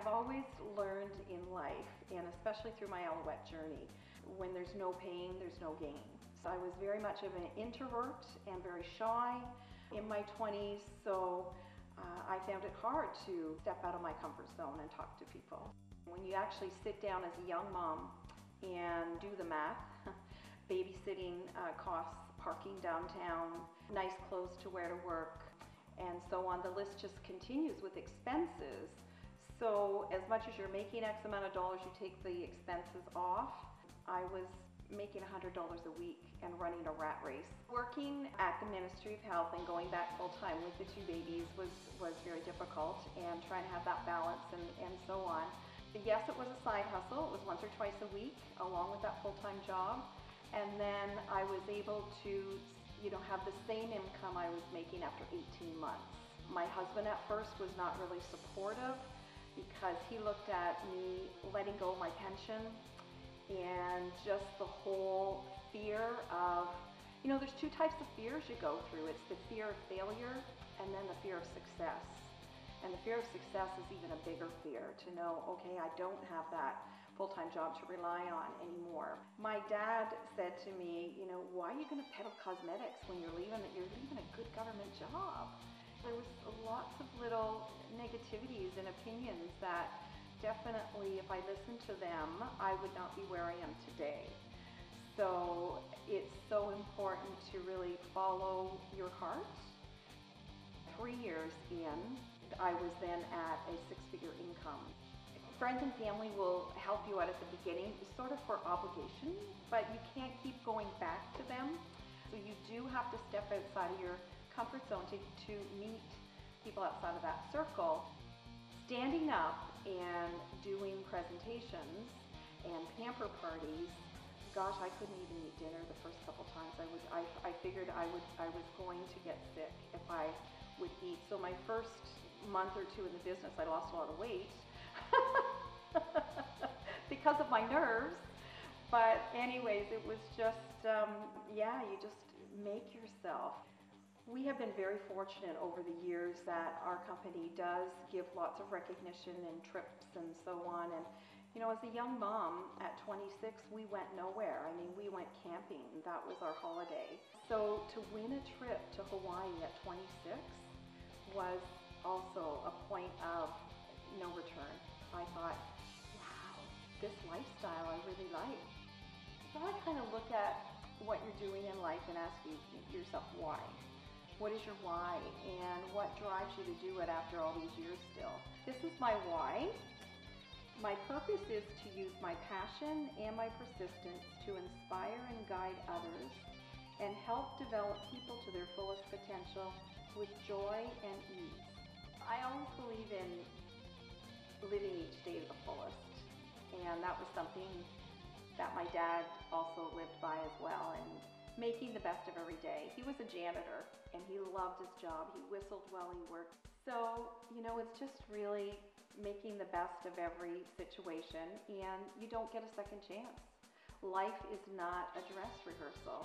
I've always learned in life, and especially through my Aloette journey, when there's no pain, there's no gain. So I was very much of an introvert and very shy in my 20s, so uh, I found it hard to step out of my comfort zone and talk to people. When you actually sit down as a young mom and do the math, babysitting uh, costs, parking downtown, nice clothes to wear to work, and so on. The list just continues with expenses. So as much as you're making X amount of dollars, you take the expenses off. I was making $100 a week and running a rat race. Working at the Ministry of Health and going back full time with the two babies was, was very difficult and trying to have that balance and, and so on. But yes, it was a side hustle. It was once or twice a week along with that full-time job. And then I was able to you know, have the same income I was making after 18 months. My husband at first was not really supportive because he looked at me letting go of my pension and just the whole fear of, you know, there's two types of fears you go through. It's the fear of failure and then the fear of success. And the fear of success is even a bigger fear to know, okay, I don't have that full-time job to rely on anymore. My dad said to me, you know, why are you going to peddle cosmetics when you're leaving you're leaving a good government job? There was lots of little negativities and opinions that definitely if I listened to them, I would not be where I am today. So it's so important to really follow your heart. Three years in, I was then at a six-figure income. Friends and family will help you out at the beginning, sort of for obligation, but you can't keep going back to them. So you do have to step outside of your comfort zone to, to meet people outside of that circle. Standing up and doing presentations and pamper parties, gosh, I couldn't even eat dinner the first couple times. I was, I, I figured I would, I was going to get sick if I would eat. So my first month or two in the business, I lost a lot of weight because of my nerves. But anyways, it was just, um, yeah, you just make yourself. We have been very fortunate over the years that our company does give lots of recognition and trips and so on. And, you know, as a young mom at 26, we went nowhere. I mean, we went camping. That was our holiday. So to win a trip to Hawaii at 26 was also a point of no return. I thought, wow, this lifestyle I really like. So I kind of look at what you're doing in life and ask you, yourself why. What is your why and what drives you to do it after all these years still? This is my why. My purpose is to use my passion and my persistence to inspire and guide others and help develop people to their fullest potential with joy and ease. I always believe in living each day to the fullest. And that was something that my dad also lived by as well and making the best of every day. He was a janitor and he loved his job. He whistled while he worked. So, you know, it's just really making the best of every situation and you don't get a second chance. Life is not a dress rehearsal.